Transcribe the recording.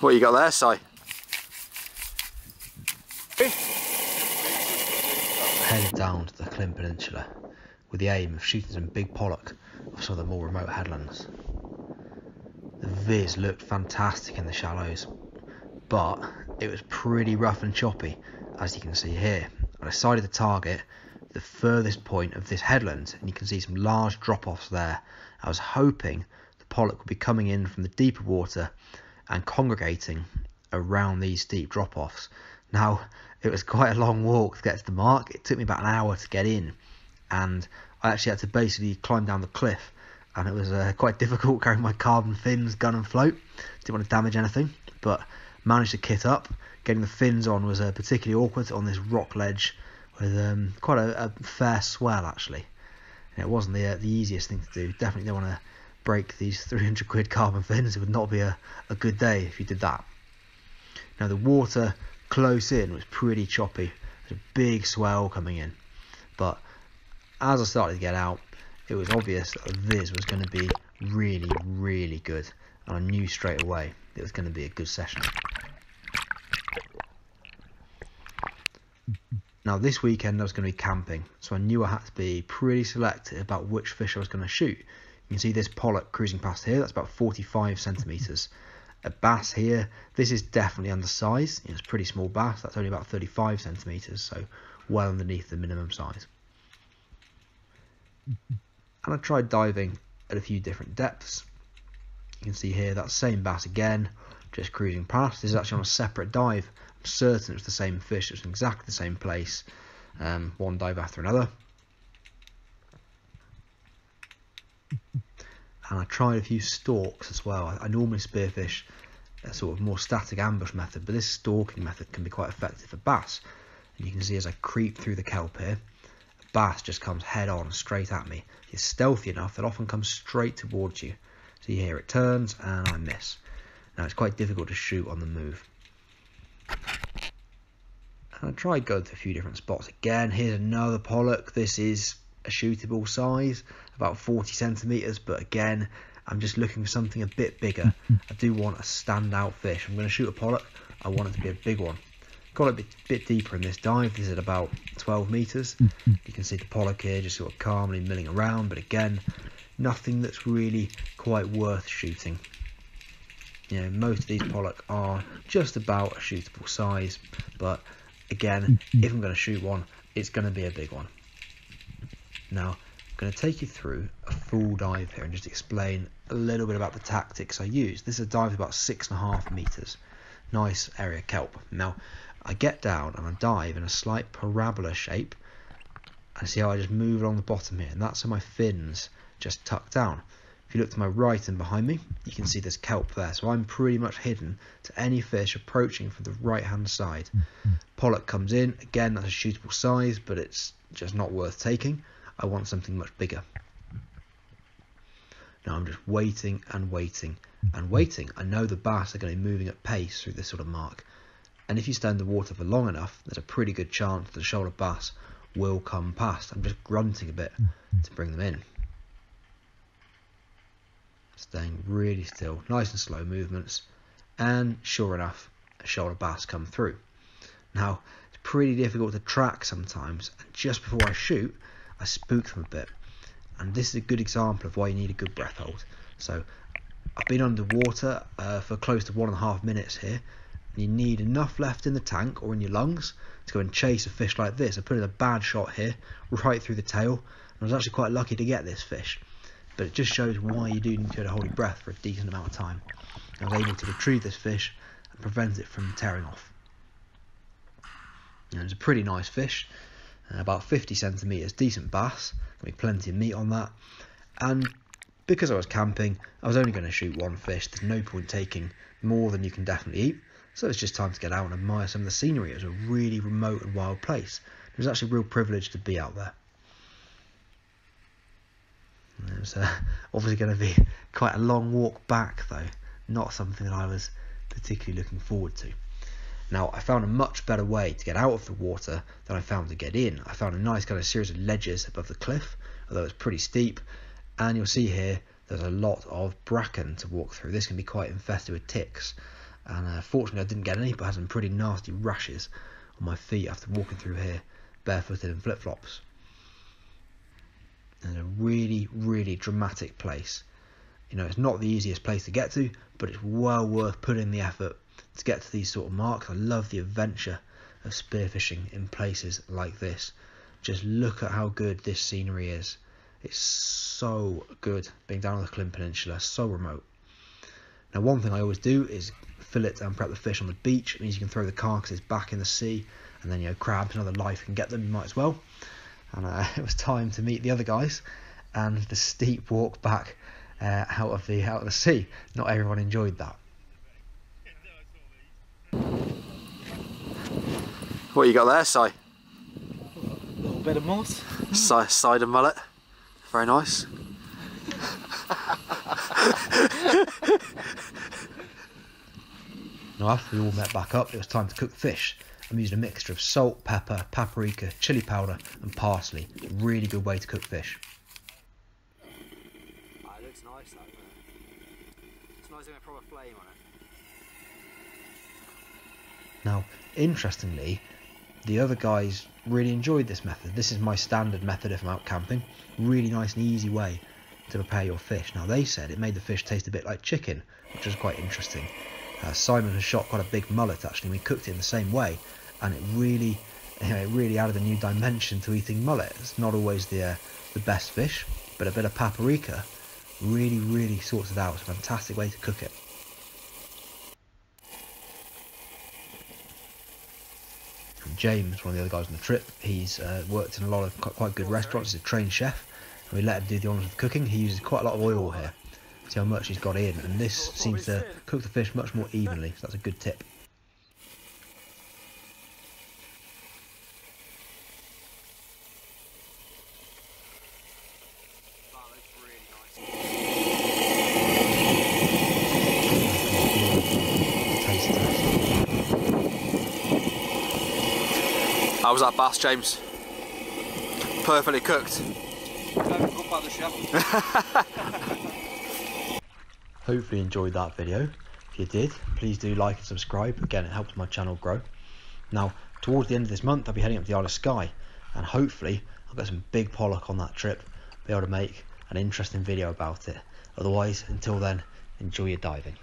What you got there, Si? Headed down to the Llyn Peninsula with the aim of shooting some big pollock off some of the more remote headlands. The viz looked fantastic in the shallows, but it was pretty rough and choppy, as you can see here. I decided to target the furthest point of this headland, and you can see some large drop-offs there. I was hoping the pollock would be coming in from the deeper water and congregating around these steep drop-offs. Now, it was quite a long walk to get to the mark. It took me about an hour to get in, and I actually had to basically climb down the cliff, and it was uh, quite difficult carrying my carbon fins, gun and float. Didn't want to damage anything, but managed to kit up. Getting the fins on was uh, particularly awkward on this rock ledge with um, quite a, a, fair swell actually. And it wasn't the uh, the easiest thing to do. Definitely don't want to break these 300 quid carbon fins. It would not be a, a good day if you did that. Now the water close in was pretty choppy. There's a big swell coming in, but as I started to get out, it was obvious that this was going to be really, really good, and I knew straight away it was going to be a good session. Now this weekend I was going to be camping, so I knew I had to be pretty selective about which fish I was going to shoot. You can see this pollock cruising past here, that's about 45 centimetres. A bass here, this is definitely undersized, it's a pretty small bass, that's only about 35 centimetres, so well underneath the minimum size. And I tried diving at a few different depths. You can see here that same bass again, just cruising past. This is actually on a separate dive. I'm certain it's the same fish, it's in exactly the same place. Um, one dive after another. And I tried a few stalks as well. I, I normally spearfish a sort of more static ambush method, but this stalking method can be quite effective for bass. And you can see as I creep through the kelp here, a bass just comes head on straight at me. It's stealthy enough that often comes straight towards you. See here it turns and I miss. Now it's quite difficult to shoot on the move. And I tried going to a few different spots again. Here's another pollock. This is a shootable size, about 40 centimeters, but again, I'm just looking for something a bit bigger. I do want a standout fish. I'm going to shoot a pollock. I want it to be a big one. Got a bit, bit deeper in this dive. This is at about 12 meters. You can see the pollock here just sort of calmly milling around, but again, nothing that's really quite worth shooting. You know, most of these pollock are just about a shootable size, but again, if I'm going to shoot one, it's going to be a big one. Now, I'm going to take you through a full dive here and just explain a little bit about the tactics I use. This is a dive of about six and a half meters. Nice area kelp. Now, I get down and I dive in a slight parabola shape. And see how I just move along the bottom here, and that's how my fins just tuck down. If you look to my right and behind me, you can see there's kelp there. So I'm pretty much hidden to any fish approaching from the right hand side. Pollock comes in, again that's a suitable size, but it's just not worth taking. I want something much bigger. Now I'm just waiting and waiting and waiting. I know the bass are going to be moving at pace through this sort of mark. And if you stay in the water for long enough, there's a pretty good chance that the shoulder bass will come past. I'm just grunting a bit to bring them in. Staying really still, nice and slow movements. And sure enough, a shoulder bass come through. Now, it's pretty difficult to track sometimes. And just before I shoot, I spook them a bit. And this is a good example of why you need a good breath hold. So I've been underwater uh, for close to one and a half minutes here. And you need enough left in the tank or in your lungs to go and chase a fish like this. I put in a bad shot here, right through the tail. And I was actually quite lucky to get this fish. But it just shows why you do need to hold your breath for a decent amount of time. I was able to retrieve this fish and prevent it from tearing off. And was a pretty nice fish, about 50 centimetres, decent bass, be plenty of meat on that. And because I was camping, I was only going to shoot one fish. There's no point taking more than you can definitely eat. So it's just time to get out and admire some of the scenery. It was a really remote and wild place. It was actually a real privilege to be out there. It was uh, obviously going to be quite a long walk back, though. Not something that I was particularly looking forward to. Now, I found a much better way to get out of the water than I found to get in. I found a nice kind of series of ledges above the cliff, although it's pretty steep. And you'll see here there's a lot of bracken to walk through. This can be quite infested with ticks. and uh, fortunately I didn't get any, but I had some pretty nasty rashes on my feet after walking through here barefooted in flip flops. And a really, really dramatic place. You know, it's not the easiest place to get to, but it's well worth putting the effort to get to these sort of marks. I love the adventure of spearfishing in places like this. Just look at how good this scenery is. It's so good being down on the Llyn Peninsula, so remote. Now, one thing I always do is fillet and prep the fish on the beach. It means you can throw the carcasses back in the sea, and then you know crabs and other life can get them. You might as well. And uh, it was time to meet the other guys, and the steep walk back uh, out of the out of the sea. Not everyone enjoyed that. What you got there, Si? A little bit of moss. Si cider mullet. Very nice. now after we all met back up, it was time to cook fish. I'm using a mixture of salt, pepper, paprika, chili powder and parsley. Really good way to cook fish. Oh, it looks nice though. It's nice having a proper flame on it. Now, interestingly, the other guys really enjoyed this method. This is my standard method if I'm out camping. Really nice and easy way to prepare your fish. Now they said it made the fish taste a bit like chicken, which was quite interesting. Uh, Simon has shot quite a big mullet actually. We cooked it in the same way, and it really, you know, it really added a new dimension to eating mullet. It's not always the uh, the best fish, but a bit of paprika really, really sorts it out. It's a fantastic way to cook it. James, one of the other guys on the trip, he's uh, worked in a lot of quite good restaurants. He's a trained chef, and we let him do the honours of cooking. He uses quite a lot of oil here. See how much he's got in, and this seems to cook the fish much more evenly. So that's a good tip. How was that bass, James? Perfectly cooked. Hopefully enjoyed that video. If you did, please do like and subscribe. Again, it helps my channel grow. Now, towards the end of this month, I'll be heading up to the Isle of Skye, and hopefully I'll get some big pollock on that trip. Be able to make an interesting video about it. Otherwise, until then, enjoy your diving.